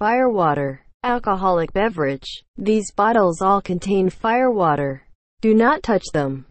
firewater, alcoholic beverage. These bottles all contain firewater. Do not touch them.